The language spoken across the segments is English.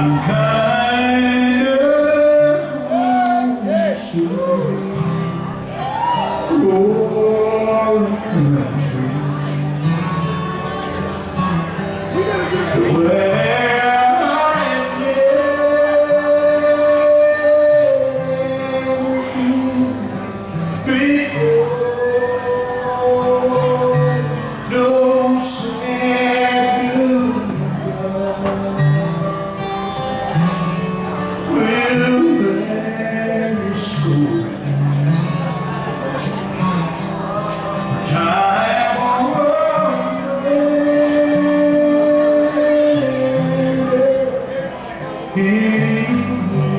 I'm kind of for country where I am. He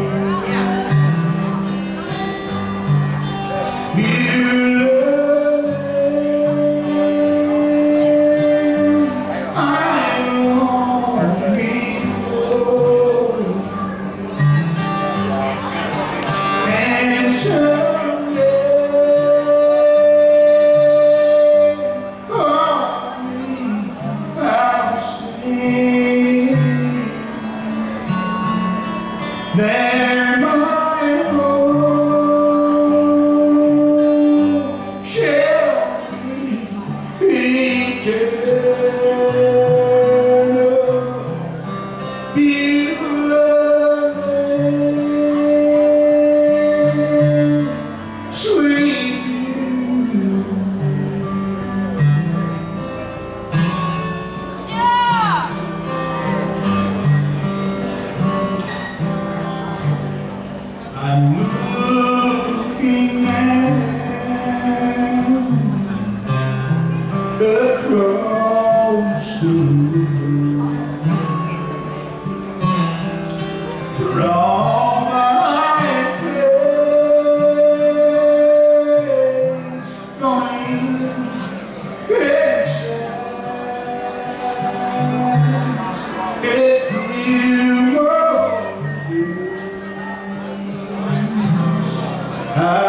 Yeah. the cross Ah.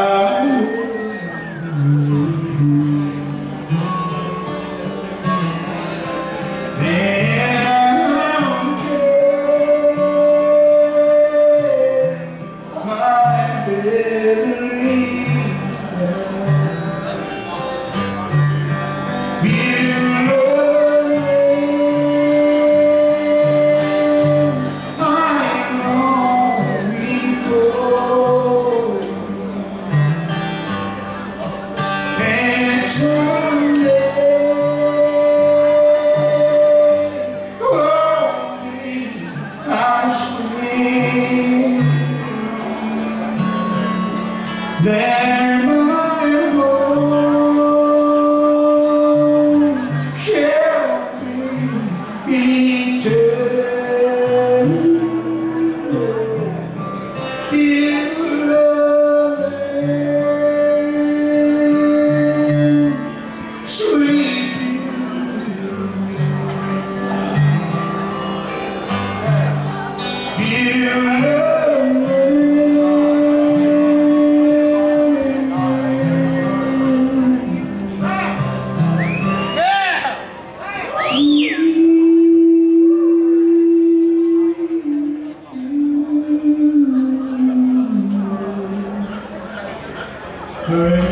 Good.